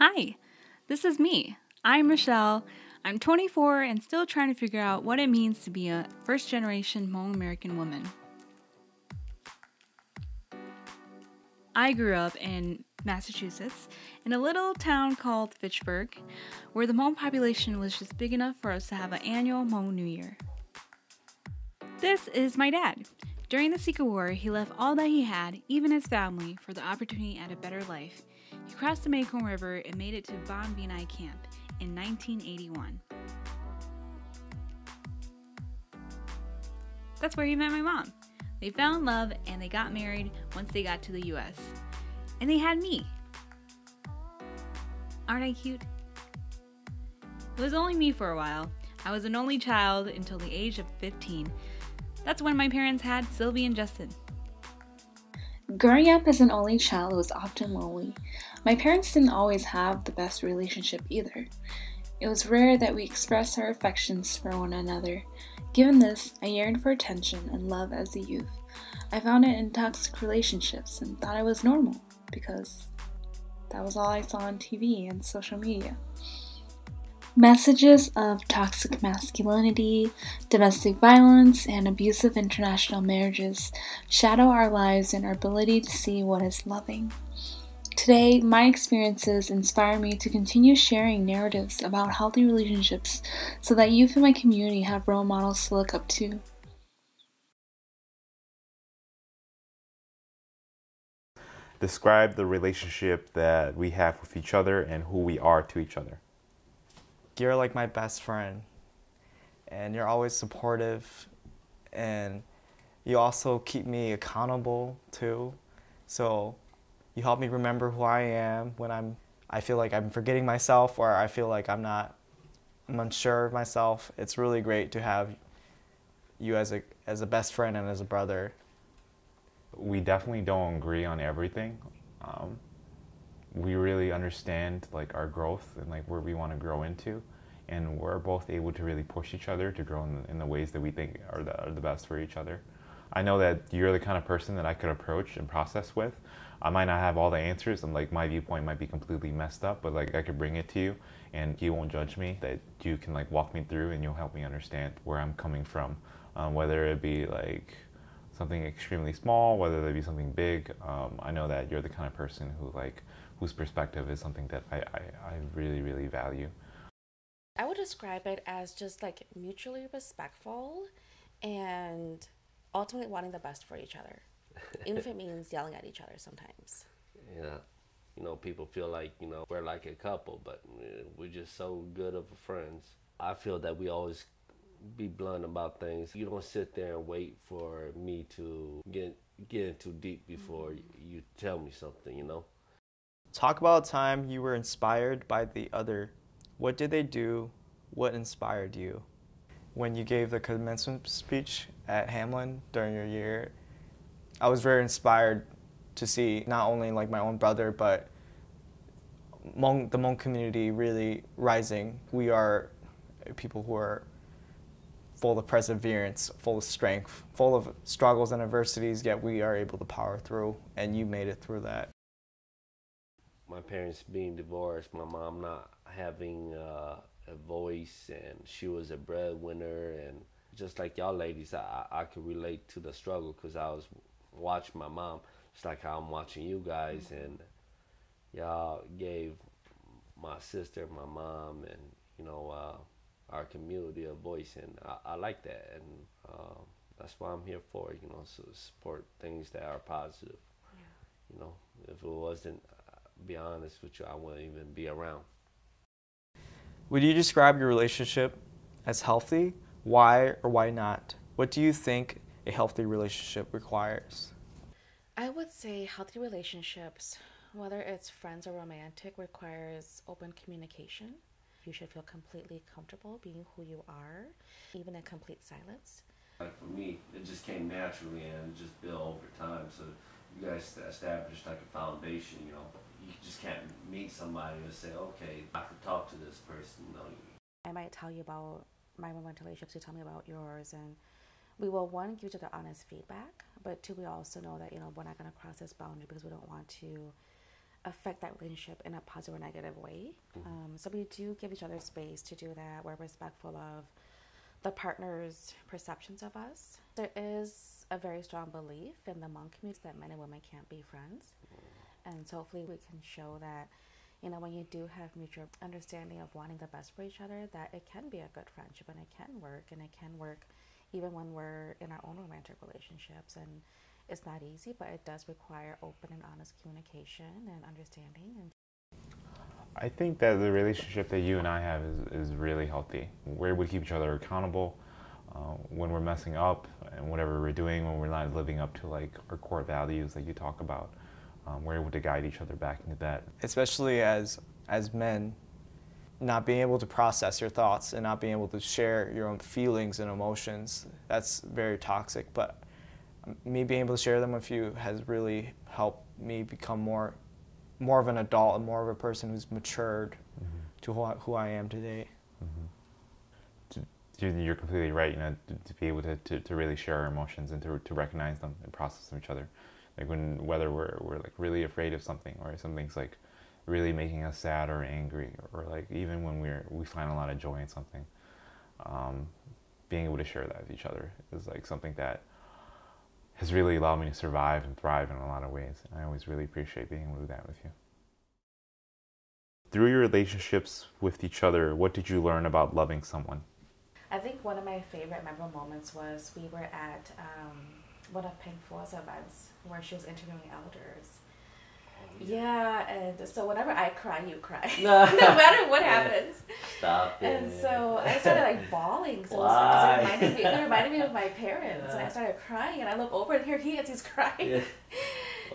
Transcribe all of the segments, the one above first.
Hi, this is me. I'm Michelle. I'm 24 and still trying to figure out what it means to be a first generation Hmong American woman. I grew up in Massachusetts in a little town called Fitchburg, where the Hmong population was just big enough for us to have an annual Hmong New Year. This is my dad. During the Secret War, he left all that he had, even his family, for the opportunity at a better life. He crossed the Mekong River and made it to Ban Vinai Camp in 1981. That's where he met my mom. They fell in love and they got married once they got to the US. And they had me. Aren't I cute? It was only me for a while. I was an only child until the age of 15. That's when my parents had Sylvie and Justin. Growing up as an only child was often lonely. My parents didn't always have the best relationship either. It was rare that we expressed our affections for one another. Given this, I yearned for attention and love as a youth. I found it in toxic relationships and thought I was normal because that was all I saw on TV and social media. Messages of toxic masculinity, domestic violence, and abusive international marriages shadow our lives and our ability to see what is loving. Today, my experiences inspire me to continue sharing narratives about healthy relationships so that youth in my community have role models to look up to. Describe the relationship that we have with each other and who we are to each other. You're like my best friend, and you're always supportive, and you also keep me accountable too. So you help me remember who I am when I'm I feel like I'm forgetting myself or I feel like I'm not I'm unsure of myself. It's really great to have you as a as a best friend and as a brother. We definitely don't agree on everything. Um, we really understand like our growth and like where we want to grow into, and we're both able to really push each other to grow in the, in the ways that we think are the, are the best for each other. I know that you're the kind of person that I could approach and process with. I might not have all the answers, and like my viewpoint might be completely messed up, but like I could bring it to you, and you won't judge me. That you can like walk me through, and you'll help me understand where I'm coming from, um, whether it be like something extremely small, whether it be something big. Um, I know that you're the kind of person who like whose perspective is something that I, I, I really really value. I would describe it as just like mutually respectful and ultimately wanting the best for each other, even if it means yelling at each other sometimes. Yeah. You know, people feel like, you know, we're like a couple, but uh, we're just so good of friends. I feel that we always be blunt about things. You don't sit there and wait for me to get get in too deep before mm-hmm. you tell me something, you know? Talk about a time you were inspired by the other. What did they do? What inspired you? When you gave the commencement speech at Hamline during your year, I was very inspired to see not only like my own brother, but Hmong, the Hmong community really rising. We are people who are full of perseverance, full of strength, full of struggles and adversities, yet we are able to power through, and you made it through that. My parents being divorced, my mom not having uh, a voice, and she was a breadwinner, and just like y'all ladies, I, I could relate to the struggle because I was watching my mom, just like how I'm watching you guys, and y'all gave my sister, my mom, and you know uh, our community a voice, and I, I like that, and uh, that's why I'm here for. You know, so support things that are positive. Yeah. You know, if it wasn't, be honest with you, I wouldn't even be around. Would you describe your relationship as healthy? Why or why not? What do you think a healthy relationship requires? I would say healthy relationships, whether it's friends or romantic, requires open communication. You should feel completely comfortable being who you are, even in complete silence. Like for me, it just came naturally and just built over time. So you guys established like a foundation, you know. You just can't meet somebody and say, okay, I could talk to this person. No. I might tell you about my romantic relationships, you tell me about yours, and we will one give each other honest feedback, but two we also know that you know we're not going to cross this boundary because we don't want to affect that relationship in a positive or negative way. Um, so we do give each other space to do that. We're respectful of the partner's perceptions of us. There is a very strong belief in the Hmong community that men and women can't be friends. And so hopefully we can show that, you know, when you do have mutual understanding of wanting the best for each other, that it can be a good friendship and it can work and it can work even when we're in our own romantic relationships. And it's not easy, but it does require open and honest communication and understanding. And I think that the relationship that you and I have is, is really healthy. Where to keep each other accountable uh, when we're messing up and whatever we're doing, when we're not living up to like our core values that you talk about. Um, we're able to guide each other back into that. Especially as as men, not being able to process your thoughts and not being able to share your own feelings and emotions, that's very toxic. But me being able to share them with you has really helped me become more more of an adult and more of a person who's matured mm-hmm. to who I, who I am today. Mm-hmm. You're completely right. You know, to, to be able to, to, to, really share our emotions and to, to recognize them and process them each other. Like when whether we're we're like really afraid of something or something's like really making us sad or angry or like even when we're we find a lot of joy in something. Um, being able to share that with each other is like something that has really allowed me to survive and thrive in a lot of ways. And I always really appreciate being able to do that with you. Through your relationships with each other, what did you learn about loving someone? I think one of my favorite memorable moments was we were at um, one of Pink Fo's events where she was interviewing elders oh, yeah, and so whenever I cry, you cry. no matter what happens. Stop it. And so I started like bawling. So Why? it, reminded me, it reminded me of my parents. Yeah. And I started crying, and I look over, and here he is, he's crying.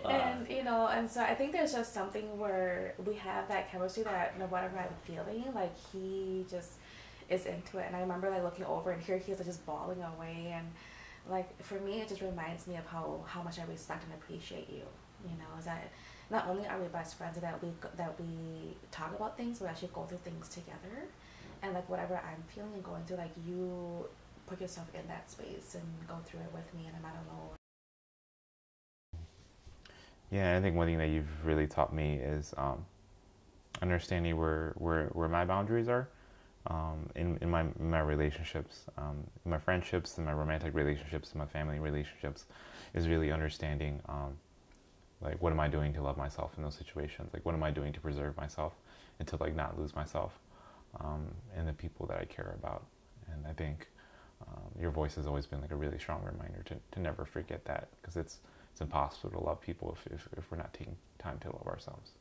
Yeah. And you know, and so I think there's just something where we have that chemistry that no matter what I'm feeling, like he just is into it. And I remember like looking over, and here he is like, just bawling away. And like for me, it just reminds me of how how much I respect and appreciate you. You know, is that not only are we best friends that we that we talk about things, we actually go through things together, and like whatever I'm feeling and going through, like you put yourself in that space and go through it with me, and I'm not alone. Yeah, I think one thing that you've really taught me is um, understanding where, where where my boundaries are um, in in my in my relationships, um, my friendships, in my romantic relationships, in my family relationships, is really understanding um, like what am i doing to love myself in those situations? Like what am i doing to preserve myself and to like not lose myself um, and the people that i care about? And i think um, your voice has always been like a really strong reminder to, to never forget that because it's it's impossible to love people if, if, if we're not taking time to love ourselves